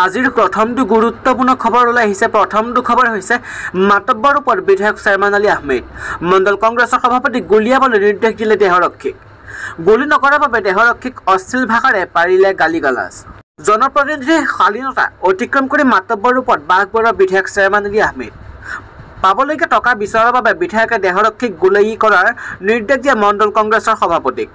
আজিৰ প্ৰথমটো গুৰুত্বপূৰ্ণ খবৰ ওলাই আহিছে। প্ৰথমটো খবৰ হৈছে মাতব্বৰ ওপৰত বিধায়ক চেয়াৰমেন আলী আহমেদ। মণ্ডল কংগ্ৰেছৰ সভাপতি গুলীয়াবলৈ নিৰ্দেশ দিলে দেহৰক্ষীক গুলী নকৰাৰ বাবে দেহৰক্ষীক অশ্লীল ভাষাৰে পাৰিলে গালি গালাজ জনপ্ৰতিনিধিৰ শালীনতা অতিক্ৰম কৰি মাতব্বৰ ওপৰত বাঘবৰুৱা বিধায়ক চেয়াৰমেন আলী আহমেদ। পাবলগীয়া টকা বিচৰাৰ বাবে বিধায়কে দেহৰক্ষীক গুলী কৰাৰ নিৰ্দেশ দিয়ে মণ্ডল কংগ্ৰেছৰ সভাপতিক।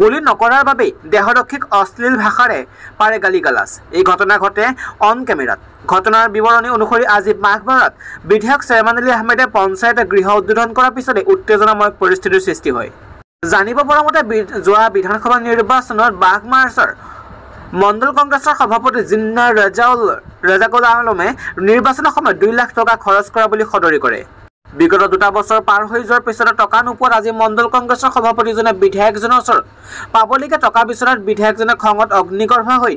গুলী নকৰাৰ বাবেই দেহৰক্ষীক অশ্লীল ভাষাৰে পাৰে গালি গালাজ এই ঘটনা ঘটে অন কেমেৰাত। ঘটনাৰ বিৱৰণী অনুসৰি আজি মাঘবাৰত বিধায়ক চেয়াৰমান আলী আহমেদে পঞ্চায়তে গৃহ উদ্বোধন কৰাৰ পিছতে উত্তেজনাময় পৰিস্থিতিৰ সৃষ্টি হয়। জানিব পৰা মতে যোৱা বিধানসভা নিৰ্বাচনত বাঘমাৰ্চৰ মণ্ডল কংগ্ৰেছৰ সভাপতি জিন্নাৰ ৰেজাউল ৰেজাকুল আলমে নিৰ্বাচনৰ সময়ত দুই লাখ টকা খৰচ কৰা বুলি সদৰি কৰে। বিগত দুটা বছৰ পাৰ হৈ যোৱাৰ পিছতে টকা নোপোৱাত আজি মণ্ডল কংগ্ৰেছৰ সভাপতিজনে বিধায়কজনৰ ওচৰত পাবলগীয়া টকা বিচৰাত বিধায়কজনে খঙত অগ্নিগৰ্ভ হৈ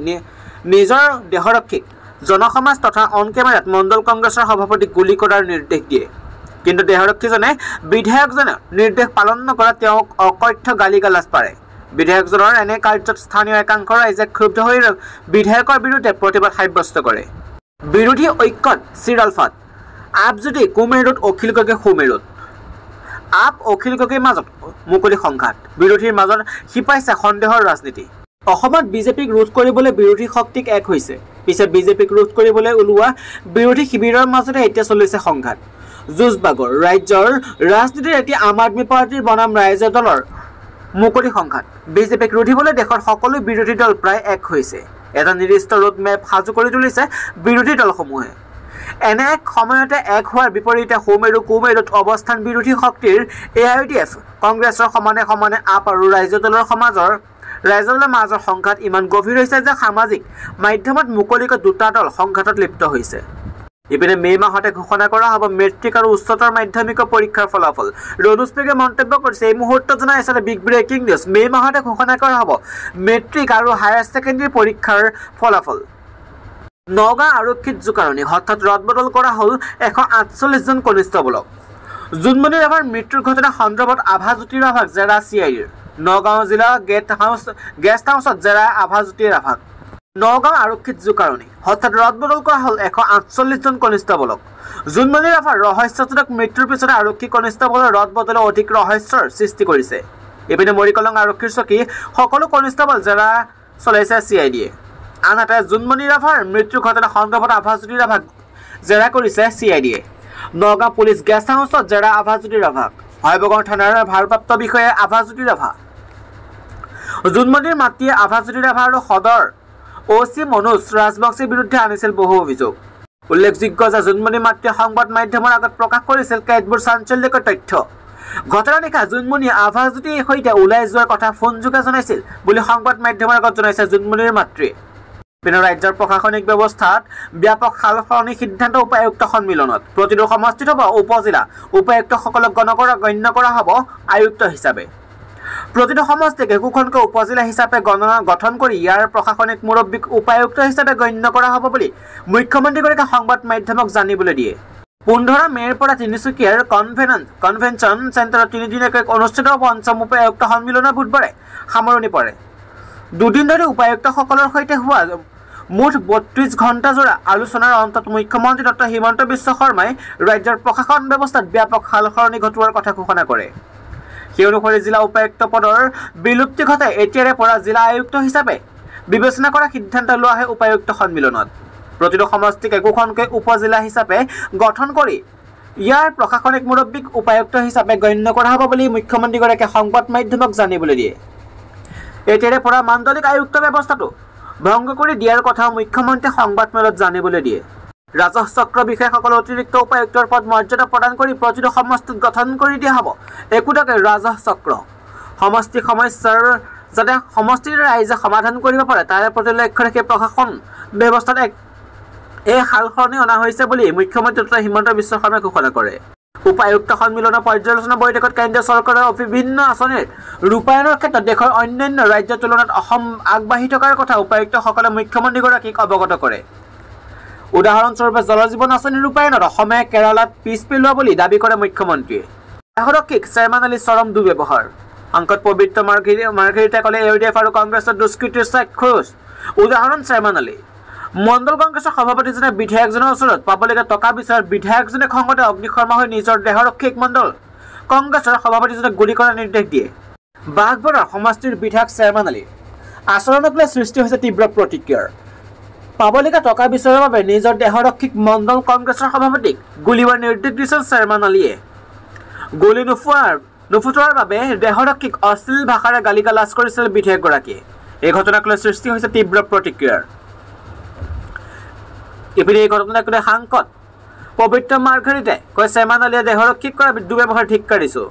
নিজৰ দেহৰক্ষীক জনসমাজ তথা অন কেমেৰাত মণ্ডল কংগ্ৰেছৰ সভাপতিক গুলী কৰাৰ নিৰ্দেশ দিয়ে। কিন্তু দেহৰক্ষীজনে বিধায়কজনে নিৰ্দেশ পালন নকৰাত তেওঁক অকথ্য গালি গালাজ পাৰে। বিধায়কজনৰ এনে কাৰ্যত স্থানীয় একাংশ ৰাইজে ক্ষুব্ধ হৈ বিধায়কৰ বিৰুদ্ধে প্ৰতিবাদ সাব্যস্ত কৰে। বিৰোধী ঐক্যত চিৰালফাট আপ যদি কুমেৰুত অখিল গগৈ সুমেৰুত আপ অখিল গগৈৰ মাজত মুকলি সংঘাত বিৰোধীৰ মাজত শিপাইছে সন্দেহৰ ৰাজনীতি। অসমত বিজেপিক ৰোধ কৰিবলৈ বিৰোধী শক্তিক এক হৈছে। পিছে বিজেপিক ৰোধ কৰিবলৈ ওলোৱা বিৰোধী শিবিৰৰ মাজতে এতিয়া চলিছে সংঘাত। যুঁজবাগৰ ৰাজ্যৰ ৰাজনীতিৰ এতিয়া আম আদমী পাৰ্টীৰ বনাম ৰাইজে দলৰ মুকলি সংঘাত। বিজেপিক ৰোধিবলৈ দেশৰ সকলো বিৰোধী দল প্ৰায় এক হৈছে। এটা নিৰ্দিষ্ট ৰোড মেপ সাজু কৰি তুলিছে বিৰোধী দলসমূহে। এনে এক সময়তে এক হোৱাৰ বিপৰীতে সোমেৰু কুমেৰুত অৱস্থান বিৰোধী শক্তিৰ এ আই ডি এফ কংগ্ৰেছৰ সমানে সমানে আপ আৰু ৰাজ্য দলৰ সমাজৰ দলৰ মাজৰ সংঘাত ইমান গভীৰ হৈছে যে সামাজিক মাধ্যমত মুকলিকৈ দুটা দল সংঘাতত লিপ্ত হৈছে। ইপিনে মে' মাহতে ঘোষণা কৰা হ'ব মেট্ৰিক আৰু উচ্চতৰ মাধ্যমিকৰ পৰীক্ষাৰ ফলাফল। ৰণোজ পেগে মন্তব্য কৰিছে এই মুহূৰ্তত জনাই আচলতে বিগ ব্ৰেকিং নিউজ মে' মাহতে ঘোষণা কৰা হ'ব মেট্ৰিক আৰু হায়াৰ ছেকেণ্ডেৰী পৰীক্ষাৰ ফলাফল। নগাঁও আৰক্ষীত জোকাৰণি। হঠাৎ ৰদবদল কৰা হ'ল এশ আঠচল্লিছজন কনিষ্টবলক জোনমণি ৰাভাৰ মৃত্যুৰ ঘটনা সন্দৰ্ভত আভাজ্যোতি ৰাভাক জেৰা চি আই ডিৰ নগাঁও জিলা গেট হাউচ গেষ্ট হাউচত জেৰা আভাজ্যোতি ৰাভাক নগাঁও আৰক্ষীত জোকাৰণি। হঠাৎ ৰদবদল কৰা হ'ল এশ আঠচল্লিছজন কনিষ্টবলক জোনমণি ৰাভাৰ ৰহস্যজনক মৃত্যুৰ পিছতে আৰক্ষী কনিষ্টবলৰ ৰদবদলে অধিক ৰহস্যৰ সৃষ্টি কৰিছে। ইপিনে মৰিকলং আৰক্ষীৰ চকী সকলো কনিষ্টবল জেৰা চলাইছে চি আই ডিয়ে আনহাতে জোনমণি ৰাভাৰ মৃত্যুৰ ঘটনা সন্দৰ্ভত আভাজ্যোতি ৰাভাক জেৰা কৰিছে চি আই ডিয়ে নগাঁও পুলিচ গেষ্ট হাউচত জেৰা আভাজ্যোতি ৰাভাক। হয়বগৰ থানাৰ ভাৰপ্ৰাপ্ত বিষয়া আভাজ্যোতি ৰাভা। জোনমণিৰ মাতৃয়ে আভাজ্যোতি ৰাভা আৰু সদৰ অ' চি মনোজ ৰাজবংশীৰ বিৰুদ্ধে আনিছিল বহু অভিযোগ। উল্লেখযোগ্য যে জোনমণিৰ মাতৃয়ে সংবাদ মাধ্যমৰ আগত প্ৰকাশ কৰিছিল কেতবোৰ চাঞ্চল্যকৰ তথ্য। ঘটনা নিশা জোনমণিয়ে আভাজ্যোতিৰ সৈতে ওলাই যোৱাৰ কথা ফোনযোগে জনাইছিল বুলি সংবাদ মাধ্যমৰ আগত জনাইছে জোনমণিৰ মাতৃয়ে। পিনে ৰাজ্যৰ প্ৰশাসনিক ব্যৱস্থাত ব্যাপক সাল সলনি সিদ্ধান্ত উপায়ুক্ত সন্মিলনত প্ৰতিটো সমষ্টিত হ'ব উপজিলা উপায়ুক্তসকলক গণ কৰা গণ্য কৰা হ'ব আয়ুক্ত হিচাপে। প্ৰতিটো সমষ্টিক একোখনকৈ উপজিলা হিচাপে গণনা গঠন কৰি ইয়াৰ প্ৰশাসনিক মুৰব্বীক উপায়ুক্ত হিচাপে গণ্য কৰা হ'ব বুলি মুখ্যমন্ত্ৰীগৰাকীয়ে সংবাদ মাধ্যমক জানিবলৈ দিয়ে। পোন্ধৰ মে'ৰ পৰা তিনিচুকীয়াৰ কনভেনন কনভেনশ্যন চেণ্টাৰত তিনিদিনীয়াকৈ অনুষ্ঠিত পঞ্চম উপায়ুক্ত সন্মিলনৰ বুধবাৰে সামৰণি পৰে। দুদিন ধৰি উপায়ুক্তসকলৰ সৈতে হোৱা মুঠ বত্ৰিছ ঘণ্টাজোৰা আলোচনাৰ অন্তত মুখ্যমন্ত্ৰী ডক্টৰ হিমন্ত বিশ্ব শৰ্মাই ৰাজ্যৰ প্ৰশাসন ব্যৱস্থাত ব্যাপক সাল সলনি ঘটোৱাৰ কথা ঘোষণা কৰে। সেই অনুসৰি জিলা উপায়ুক্ত পদৰ বিলুপ্তি ঘটাই এতিয়াৰে পৰা জিলা আয়ুক্ত হিচাপে বিবেচনা কৰা সিদ্ধান্ত লোৱা হয় উপায়ুক্ত সন্মিলনত। প্ৰতিটো সমষ্টিক একোখনকৈ উপজিলা হিচাপে গঠন কৰি ইয়াৰ প্ৰশাসনিক মুৰব্বীক উপায়ুক্ত হিচাপে গণ্য কৰা হ'ব বুলি মুখ্যমন্ত্ৰীগৰাকীয়ে সংবাদ মাধ্যমক জানিবলৈ দিয়ে। এতিয়াৰে পৰা মাণ্ডলিক আয়ুক্ত ব্যৱস্থাটো ভংগ কৰি দিয়াৰ কথাও মুখ্যমন্ত্ৰীয়ে সংবাদমেলত জানিবলৈ দিয়ে। ৰাজহ চক্ৰ বিষয়াসকলৰ অতিৰিক্ত উপায়ুক্তৰ পদ মৰ্যাদা প্ৰদান কৰি প্ৰতিটো সমষ্টিত গঠন কৰি দিয়া হ'ব। একোটাকৈ ৰাজহ চক্ৰ। সমষ্টি সমস্যাৰ যাতে সমষ্টিৰ ৰাইজে সমাধান কৰিব পাৰে তাৰে প্ৰতি লক্ষ্য ৰাখি প্ৰশাসন ব্যৱস্থাত এক এই সাল সলনি অনা হৈছে বুলি মুখ্যমন্ত্ৰী ডক্টৰ হিমন্ত বিশ্ব শৰ্মাই ঘোষণা কৰে। উপায়ুক্ত সন্মিলনৰ পৰ্যালোচনা বৈঠকত কেন্দ্ৰীয় চৰকাৰৰ বিভিন্ন আঁচনিৰ ৰূপায়ণৰ ক্ষেত্ৰত দেশৰ অন্যান্য ৰাজ্যৰ তুলনাত অসম আগবাঢ়ি থকাৰ কথা উপায়ুক্তসকলে মুখ্যমন্ত্ৰীগৰাকীক অৱগত কৰে। উদাহৰণস্বৰূপে জল জীৱন আঁচনি ৰূপায়ণত অসমে কেৰালাত পিছ পেলোৱা বুলি দাবী কৰে মুখ্যমন্ত্ৰীয়ে। আৰক্ষীক চেয়াৰমেন আলী চৰম দুৰ্ব্যৱহাৰ। সাংসদ পবিত্ৰ মাৰ্ঘেৰিটা ক'লে ইউ ডি এফ আৰু কংগ্ৰেছৰ দুষ্কৃতিৰ চাক্ষুষ উদাহৰণ চেয়াৰমেন আলী। মণ্ডল কংগ্ৰেছৰ সভাপতিজনে বিধায়কজনৰ ওচৰত পাবলগীয়া টকা বিচৰাত বিধায়কজনে খঙতে অগ্নিশৰ্মা হৈ নিজৰ দেহৰক্ষীক মণ্ডল কংগ্ৰেছৰ সভাপতিজনক গুলী কৰাৰ নিৰ্দেশ দিয়ে। বাঘবৰৰ সমষ্টিৰ বিধায়ক চেয়াৰমেন আলী। আচৰণক লৈ সৃষ্টি হৈছে তীব্ৰ প্ৰতিক্ৰিয়াৰ। পাবলগীয়া টকা বিচৰাৰ বাবে নিজৰ দেহৰক্ষীক মণ্ডল কংগ্ৰেছৰ সভাপতিক গুলীওৱাৰ নিৰ্দেশ দিছিল চেয়াৰমেন আলীয়ে। গুলী নোফোৱাৰ নুফুটোৱাৰ বাবে দেহৰক্ষীক অশ্লীল ভাষাৰে গালি গালাজ কৰিছিল বিধায়কগৰাকীয়ে। এই ঘটনাক লৈ সৃষ্টি হৈছে তীব্ৰ প্ৰতিক্ৰিয়াৰ। ইপিনে এই ঘটনাক লৈ সাংসদ। পবিত্ৰ মাৰ্ঘাৰিতে কয় চেয়াৰমেন আলীয়ে দেহৰক্ষীক কৰা দুৰ্ব্যৱহাৰ ধিক্কাৰ দিছোঁ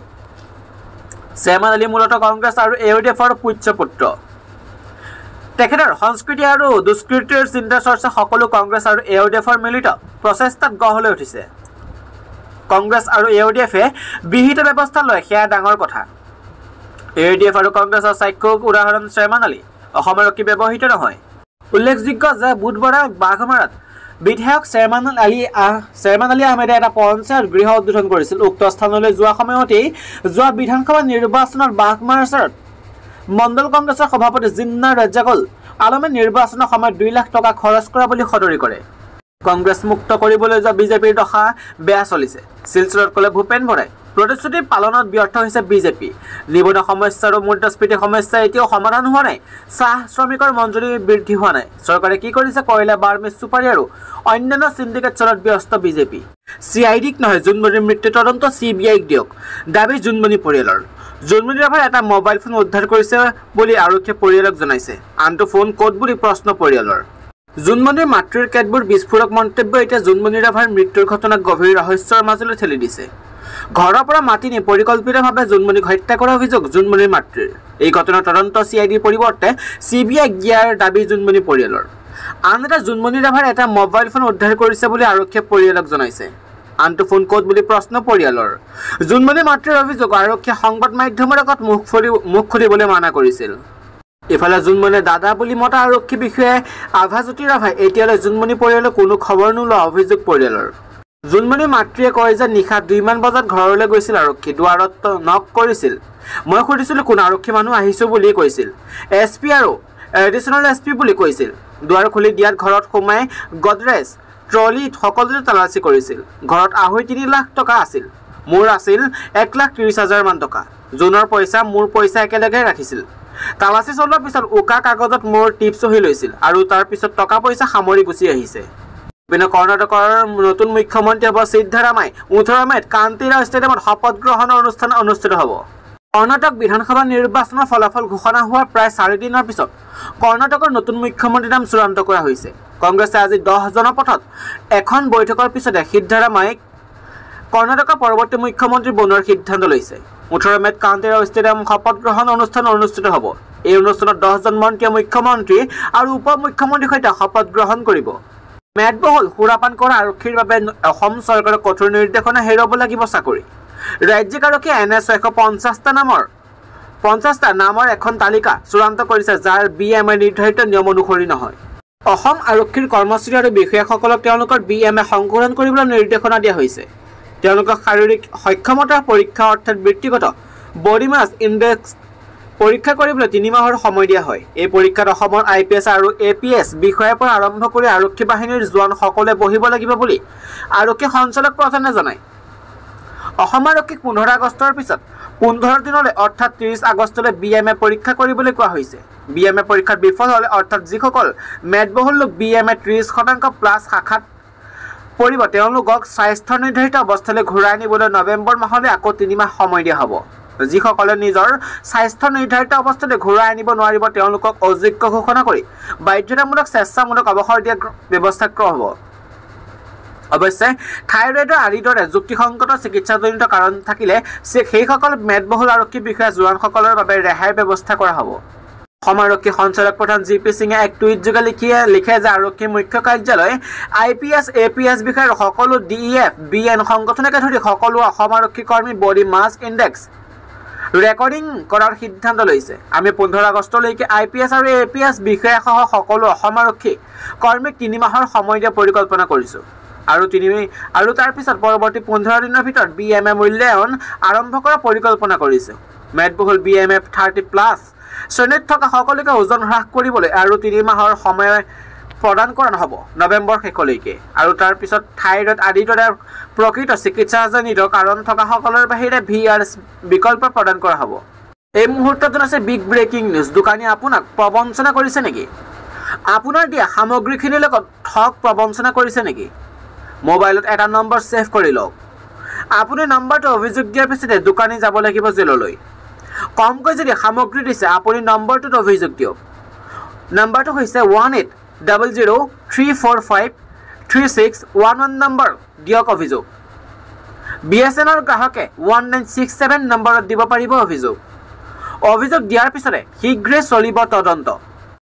চেয়াৰমেন আলী মূলতঃ কংগ্ৰেছ আৰু এ ডি এফৰ পুত্ৰপুত্ৰ। তেখেতৰ সংস্কৃতি আৰু দুষ্কৃতিৰ চিন্তা চৰ্চা সকলো কংগ্ৰেছ আৰু এ ডি এফৰ মিলিত প্ৰচেষ্টাত গঢ় লৈ উঠিছে। কংগ্ৰেছ আৰু এ ডি এফে বিহিত ব্যৱস্থা লয় সেয়া ডাঙৰ কথা। এ ডি এফ আৰু কংগ্ৰেছৰ চাক্ষুষ উদাহৰণ চেয়াৰমেন আলী। অসম আৰক্ষী ব্যৱহৃত নহয়। উল্লেখযোগ্য যে বুধবাৰে বাঘমাৰাত বিধায়ক চেয়াৰমেন আলী চেয়াৰমেন আলী আহমেদে এটা পঞ্চায়ত গৃহ উদ্বোধন কৰিছিল। উক্ত স্থানলৈ যোৱা সময়তেই যোৱা বিধানসভা নিৰ্বাচনত বাঘমাৰাত মণ্ডল কংগ্ৰেছৰ সভাপতি জিন্নাৰ ৰাজ্জাগল আলমে নিৰ্বাচনৰ সময়ত দুই লাখ টকা খৰচ কৰা বুলি সদৰি কৰে। কংগ্ৰেছ মুক্ত কৰিবলৈ যোৱা বিজেপিৰ দশা বেয়া চলিছে। শিলচৰত ক'লে ভূপেন বৰাই। প্ৰতিশ্ৰুতি পালনত ব্যৰ্থ হৈছে বিজেপি। নিবনুৱা সমস্যা আৰু মুদ্ৰাস্ফীতিৰ সমস্যা এতিয়াও সমাধান হোৱা নাই। চাহ শ্ৰমিকৰ মঞ্জুৰি বৃদ্ধি হোৱা নাই। চৰকাৰে কি কৰিছে কয়লা বাৰ্মিজ চুপাৰী আৰু অন্যান্য চিণ্ডিকেট চলত ব্যস্ত বিজেপি। চি আই ডিক নহয় জোনমণিৰ মৃত্যু তদন্ত চি বি আইক দিয়ক। দাবী জোনমণি পৰিয়ালৰ। জোনমণি ৰাভাৰ এটা মোবাইল ফোন উদ্ধাৰ কৰিছে বুলি আৰক্ষীয়ে পৰিয়ালক জনাইছে। আনটো ফোন ক'ত বুলি প্ৰশ্ন পৰিয়ালৰ। জোনমণিৰ মাতৃৰ কেতবোৰ বিস্ফোৰক মন্তব্য এতিয়া জোনমণি ৰাভাৰ মৃত্যুৰ ঘটনাক গভীৰ ৰহস্যৰ মাজলৈ ঠেলি দিছে। ঘৰৰ পৰা মাতি নি পৰিকল্পিতভাৱে জোনমণিক হত্যা কৰাৰ অভিযোগ জোনমণিৰ মাতৃৰ। এই ঘটনাৰ তদন্ত চি আই ডিৰ পৰিৱৰ্তে চি বি আইক দিয়াৰ দাবী জোনমণি পৰিয়ালৰ। আন এটা জোনমণি ৰাভাৰ এটা মোবাইল ফোন উদ্ধাৰ কৰিছে বুলি আৰক্ষীয়ে পৰিয়ালক জনাইছে। আনটো ফোন ক'ত বুলি প্ৰশ্ন পৰিয়ালৰ। জোনমণি মাতৃৰ অভিযোগ আৰক্ষীয়ে সংবাদ মাধ্যমৰ আগত মুখ ফুৰি মুখ খুলিবলৈ মানা কৰিছিল। ইফালে জোনমণিয়ে দাদা বুলি মতা আৰক্ষী বিষয়াই আভাজ্যোতি ৰাভাই এতিয়ালৈ জোনমণি পৰিয়ালৰ কোনো খবৰ নোলোৱা অভিযোগ পৰিয়ালৰ। জোনমণি মাতৃয়ে কয় যে নিশা দুইমান বজাত ঘৰলৈ গৈছিল আৰক্ষী দুৱাৰত নক কৰিছিল। মই সুধিছিলোঁ কোন আৰক্ষী মানুহ আহিছোঁ বুলি কৈছিল? এছ পি আৰু এডিশ্যনেল এছ পি বুলি কৈছিল। দুৱাৰ খুলি দিয়াত ঘৰত সোমাই গডৰেজ ট্ৰলি সকলোতে তালাচী কৰিছিল। ঘৰত আঢ়ৈ তিনি লাখ টকা আছিল। মোৰ আছিল এক লাখ ত্ৰিছ হাজাৰমান টকা। জোনৰ পইচা মোৰ পইচা একেলগে ৰাখিছিল। তালাচী চলোৱাৰ পিছত উকা কাগজত মোৰ টিপ চহী লৈছিল আৰু তাৰ পিছত টকা পইচা সামৰি গুচি আহিছে। ইপিনে কৰ্ণাটকৰ নতুন মুখ্যমন্ত্ৰী হ'ব সিদ্ধাৰামাই। ওঠৰ মেত কান্তিৰাও ষ্টেডিয়ামত শপত গ্ৰহণৰ অনুষ্ঠান অনুষ্ঠিত হ'ব। কৰ্ণাটক বিধানসভা নিৰ্বাচনৰ ফলাফল ঘোষণা হোৱাৰ প্ৰায় চাৰিদিনৰ পিছত কৰ্ণাটকৰ নতুন মুখ্যমন্ত্ৰীৰ নাম চূড়ান্ত কৰা হৈছে। কংগ্ৰেছে আজি দহ জনপথত এখন বৈঠকৰ পিছতে সিদ্ধাৰামাইক কৰ্ণাটকৰ পৰৱৰ্তী মুখ্যমন্ত্ৰী বনোৱাৰ সিদ্ধান্ত লৈছে। ওঠৰ মেত কান্তিৰাও ষ্টেডিয়াম শপত গ্ৰহণ অনুষ্ঠান অনুষ্ঠিত হ'ব। এই অনুষ্ঠানত দহজন মন্ত্ৰীয়ে মুখ্যমন্ত্ৰী আৰু উপ মুখ্যমন্ত্ৰীৰ সৈতে শপত গ্ৰহণ কৰিব। মেদবহুল সুৰাপান কৰা আৰক্ষীৰ বাবে অসম চৰকাৰৰ কঠোৰ নিৰ্দেশনা হেৰুৱাব লাগিব চাকৰি। ৰাজ্যিক আৰক্ষীয়ে এনে ছয়শ পঞ্চাছটা নামৰ পঞ্চাছটা নামৰ এখন তালিকা চূড়ান্ত কৰিছে যাৰ বি এম এ নিৰ্ধাৰিত নিয়ম অনুসৰি নহয়। অসম আৰক্ষীৰ কৰ্মচাৰী আৰু বিষয়াসকলক তেওঁলোকৰ বি এম এ সংশোধন কৰিবলৈ নিৰ্দেশনা দিয়া হৈছে। তেওঁলোকক শাৰীৰিক সক্ষমতাৰ পৰীক্ষা অৰ্থাৎ ব্যক্তিগত বডি মাছ ইণ্ডেক্স পৰীক্ষা কৰিবলৈ তিনি মাহৰ সময় দিয়া হয়। এই পৰীক্ষাত অসমৰ আই পি এছ আৰু এ পি এছ বিষয়াৰ পৰা আৰম্ভ কৰি আৰক্ষী বাহিনীৰ জোৱান সকলোৱে বহিব লাগিব বুলি আৰক্ষী সঞ্চালক প্ৰধানে জনায়। অসম আৰক্ষীক পোন্ধৰ আগষ্টৰ পিছত পোন্ধৰ দিনলৈ অৰ্থাৎ ত্ৰিছ আগষ্টলৈ বি এম এ পৰীক্ষা কৰিবলৈ কোৱা হৈছে। বি এম এ পৰীক্ষাত বিফল হ'লে অৰ্থাৎ যিসকল মেদবহুল লোক বি এম এ ত্ৰিছ শতাংশ প্লাছ শাখাত পৰিব তেওঁলোকক স্বাস্থ্য নিৰ্ধাৰিত অৱস্থালৈ ঘূৰাই নিবলৈ নৱেম্বৰ মাহলৈ আকৌ তিনিমাহ সময় দিয়া হ'ব। যিসকলে নিজৰ স্বাস্থ্য নিৰ্ধাৰিত অৱস্থালৈ ঘূৰাই আনিব নোৱাৰিব তেওঁলোকক অযোগ্য ঘোষণা কৰি বাধ্যতামূলক স্বেচ্ছামূলক অৱসৰ দিয়াৰ ব্যৱস্থা হ'ব। অৱশ্যে থাইৰয়ডৰ আদিৰ দৰে যুক্তিসংগত চিকিৎসাজনিত কাৰণ থাকিলে সেইসকল মেদবহুল আৰক্ষী বিষয়া জোৱানসকলৰ বাবে ৰেহাইৰ ব্যৱস্থা কৰা হ'ব। অসম আৰক্ষী সঞ্চালক প্ৰধান জি পি সিঙে এক টুইটযোগে লিখিয়ে লিখে যে আৰক্ষীৰ মুখ্য কাৰ্যালয় I P S A P S বিষয়াৰ সকলো D E F B N সংগঠনকে ধৰি সকলো অসম আৰক্ষী কৰ্মী বডি মাছ ইণ্ডেক্স ৰেকৰ্ডিং কৰাৰ সিদ্ধান্ত লৈছে। আমি পোন্ধৰ আগষ্টলৈকে আই পি এছ আৰু এ পি এছ বিষয়াসহ সকলো অসম আৰক্ষী কৰ্মীক তিনি মাহৰ সময় দিয়া পৰিকল্পনা কৰিছোঁ। আৰু তিনি আৰু তাৰ পিছত পৰৱৰ্তী পোন্ধৰ দিনৰ ভিতৰত বি এম এ মূল্যায়ন আৰম্ভ কৰাৰ পৰিকল্পনা কৰিছোঁ। মেদবহুল B M F thirty plus শ্ৰেণীত থকা সকলোকে ওজন হ্ৰাস কৰিবলৈ আৰু তিনি মাহৰ সময় প্ৰদান কৰা নহ'ব নৱেম্বৰ শেষলৈকে। আৰু তাৰপিছত থাইৰয়ড আদিৰ দৰে প্ৰকৃত চিকিৎসাজনিত কাৰণ থকাসকলৰ বাহিৰে ভি আৰ বিকল্প প্ৰদান কৰা হ'ব। এই মুহূৰ্তত আছে বিগ ব্ৰেকিং নিউজ দোকানীয়ে আপোনাক প্ৰবঞ্চনা কৰিছে নেকি? আপোনাৰ দিয়া সামগ্ৰীখিনিৰ লগত ঠগ প্ৰবঞ্চনা কৰিছে নেকি? মোবাইলত এটা নম্বৰ ছেভ কৰি লওক। আপুনি নম্বৰটো অভিযোগ দিয়াৰ পিছতে দোকানী যাব লাগিব জেললৈ। কমকৈ যদি সামগ্ৰী দিছে আপুনি নম্বৰটোত অভিযোগ দিয়ক। নম্বৰটো হৈছে one eight double zero' three four five three six one one number দিয়ক অভিযোগ। বি এছ এনৰ গ্ৰাহকে ওৱান নাইন ছিক্স ছেভেন নম্বৰত দিব পাৰিব অভিযোগ। অভিযোগ দিয়াৰ পিছতে শীঘ্ৰে চলিব তদন্ত।